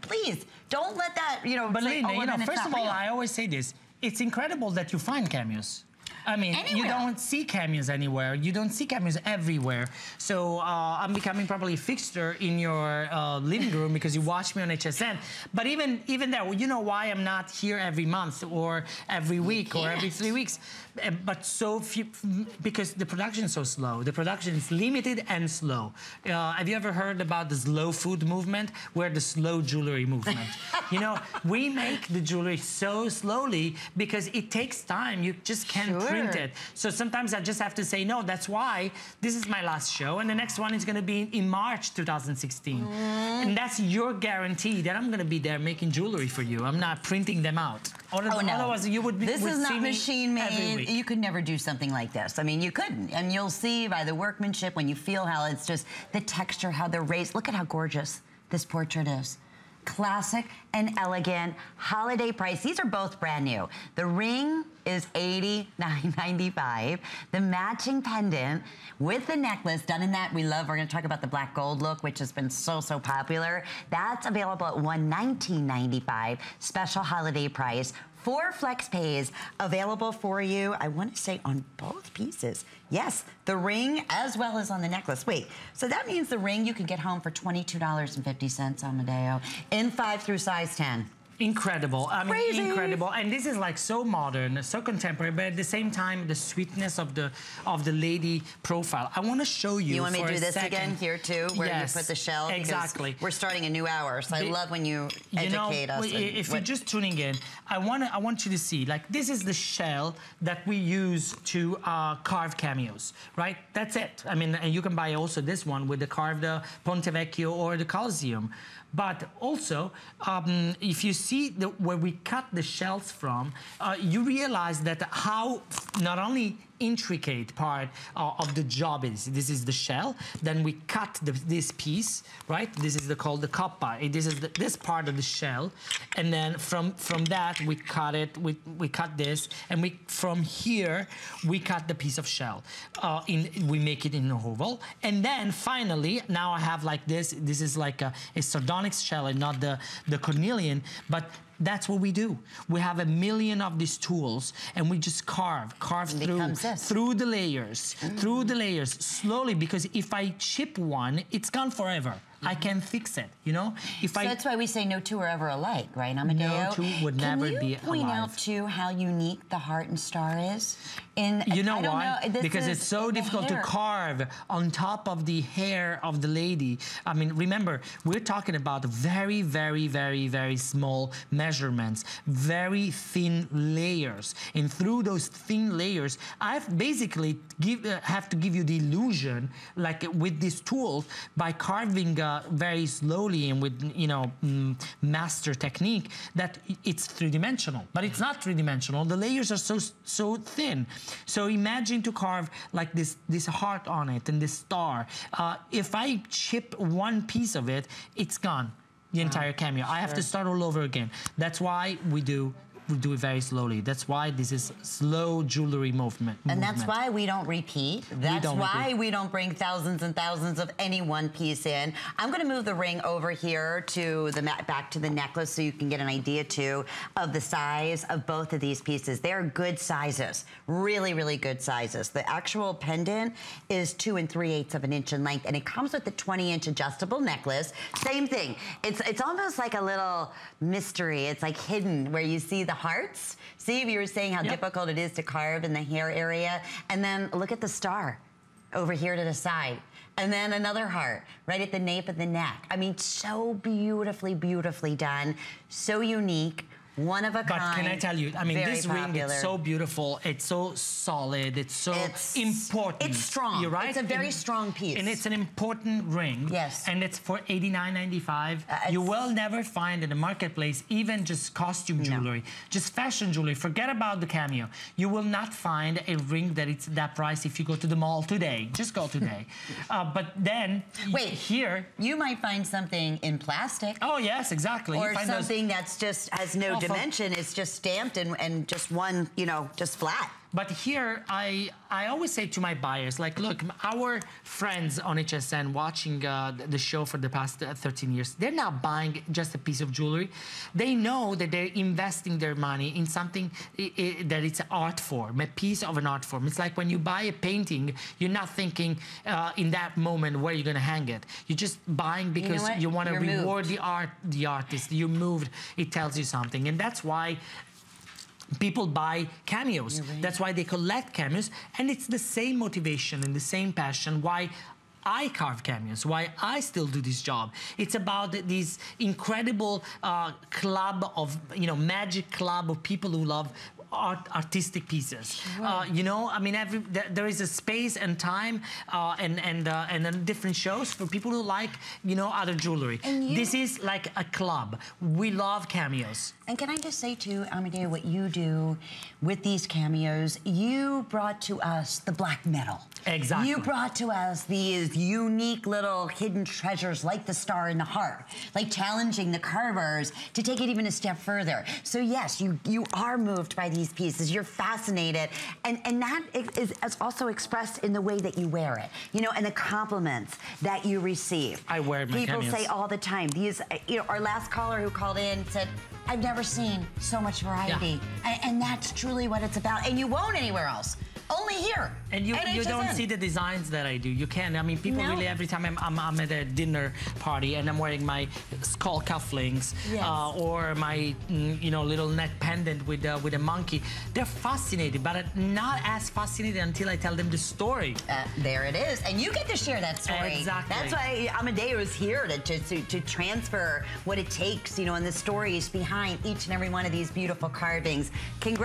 please, don't let that, you know, But say, Lena, oh, you know, first of all, real. I always say this. It's incredible that you find cameos. I mean, Anywhere. you don't see cameos anywhere. You don't see cameos everywhere. So uh, I'm becoming probably a fixture in your uh, living room because you watch me on HSN. But even even there, you know why I'm not here every month or every week or every three weeks. Uh, But so few, because the production is so slow. The production is limited and slow. Uh, have you ever heard about the slow food movement? We're the slow jewelry movement. you know, we make the jewelry so slowly because it takes time. You just can't Sure. Print it. So sometimes I just have to say no. That's why this is my last show, and the next one is going to be in March 2016, mm-hmm. and that's your guarantee that I'm going to be there making jewelry for you. I'm not printing them out. Other- Oh, no. Otherwise, you would be. This would is not machine made. You could never do something like this. I mean, you couldn't. And you'll see by the workmanship when you feel how it's just the texture, how they're raised. Look at how gorgeous this portrait is. Classic and elegant, holiday price. These are both brand new. The ring is $89.95. The matching pendant with the necklace done in that we love. We're going to talk about the black gold look, which has been so, so popular. That's available at $119.95. Special holiday price. Four FlexPays available for you, I want to say on both pieces. Yes, the ring as well as on the necklace. Wait, so that means the ring you can get home for $22.50, Amedeo, in five through size 10. Incredible. I mean, Crazy. incredible. And this is like so modern, so contemporary, but at the same time, the sweetness of the of the lady profile. I want to show you. You want me to do this second. again here too, where Yes, you put the shell? Exactly. We're starting a new hour, so I love when you You know, educate us. if you're just tuning in, I want to I want you to see like this is the shell that we use to uh, carve cameos, right? That's it. I mean, and you can buy also this one with the carved uh, Ponte Vecchio or the Colosseum. But also, um, if you see the, where we cut the shells from, uh, you realize that how not only intricate part uh, of the job is. This is the shell. Then we cut the, this piece, right? This is the, called the coppa. This is the, this part of the shell, and then from from that we cut it. We we cut this, and we from here we cut the piece of shell. Uh, in we make it in an oval, and then finally now I have like this. This is like a, a sardonyx shell and not the the cornelian, but that's what we do. We have a million of these tools and we just carve, carve through, through the layers, through the layers, slowly, because if I chip one, it's gone forever. I can fix it, you know? If So I that's why we say no two are ever alike, right, Amedeo? two would Can never you point alive. out too how unique the heart and star is? In You know I don't why? Know, because is it's so difficult to carve on top of the hair of the lady. I mean, remember, we're talking about very, very, very, very small measurements, very thin layers. And through those thin layers, I've basically give, uh, have to give you the illusion, like with these tools, by carving uh, very slowly and with, you know, mm, master technique, that it's three-dimensional. But it's not three-dimensional. The layers are so, so thin. So imagine to carve like this, this heart on it and this star. Uh, if I chip one piece of it, it's gone. The entire cameo. I have to start all over again. That's why we do do it very slowly. That's why this is slow jewelry movement. And that's why we don't repeat. That's don't why repeat. we don't bring thousands and thousands of any one piece in. I'm going to move the ring over here to the back to the necklace so you can get an idea too of the size of both of these pieces. They're good sizes, really, really good sizes. The actual pendant is two and three eighths of an inch in length, and it comes with the 20 inch adjustable necklace. Same thing. It's it's almost like a little mystery. It's like hidden where you see the hearts. See, you were saying how Yep. difficult it is to carve in the hair area. And then look at the star over here to the side. And then another heart right at the nape of the neck. I mean, so beautifully, beautifully done. So unique. One of a But kind. can I tell you? I mean, this ring popular. is so beautiful. It's so solid. It's so It's- important. it's strong. You're right. It's a very And- strong piece. and it's an important ring. Yes. And it's for $89.95. Uh, you will never find in the marketplace even just costume jewelry, just fashion jewelry. Forget about the cameo. You will not find a ring that it's that price if you go to the mall today. Just go today. uh, but then Wait. here. You might find something in plastic. Oh yes, exactly. You Or find those- something that's just has no Oh, dimension. It's just stamped and, and just one, you know, just flat. But here, I I always say to my buyers, like, look, our friends on HSN watching uh, the show for the past uh, 13 years, they're not buying just a piece of jewelry. They know that they're investing their money in something that it's an art form, a piece of an art form. It's like when you buy a painting, you're not thinking uh, in that moment where you're gonna hang it. You're just buying because what? you, want to You're moved. reward the art, the artist. You're moved. It tells you something, and that's why people buy cameos. That's why they collect cameos, and it's the same motivation and the same passion why. I carve cameos. Why I still do this job? It's about th- this incredible uh, club of you know magic club of people who love art, artistic pieces. Uh, you know, I mean, every there, there is a space and time uh, and and uh, and then different shows for people who like you know other jewelry. And you- this is like a club. We love cameos. And can I just say to you, Amedeo, what you do with these cameos, you brought to us the black metal. Exactly. You brought to us these unique little hidden treasures like the star in the heart, like challenging the carvers to take it even a step further. So yes, you you are moved by these pieces. You're fascinated, and and that is, is also expressed in the way that you wear it. You know, and the compliments that you receive. I wear my People cameos. say all the time. These, you know, our last caller who called in said, "I've never seen so much variety," and, and that's truly what it's about. And you won't anywhere else, only here. And you, you don't see the designs that I do. You can. I mean, people No. really, every time I'm, I'm, I'm at a dinner party and I'm wearing my skull cufflinks Yes. uh, or my, mm, you know, little neck pendant with, uh, with a monkey, they're fascinated, but not as fascinated until I tell them the story. Uh, there it is, and you get to share that story. Exactly. That's why Amedeo is here to, to, to, to transfer what it takes, you know, and the stories behind each and every one of these beautiful carvings. Congrats.